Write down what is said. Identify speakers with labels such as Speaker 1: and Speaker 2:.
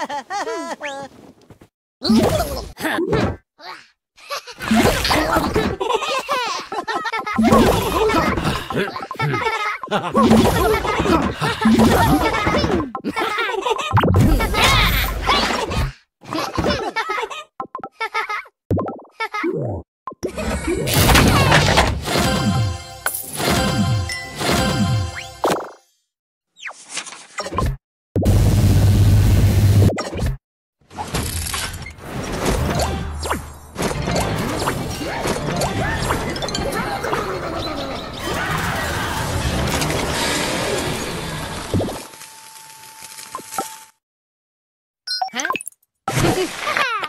Speaker 1: Dali! Ha-ha!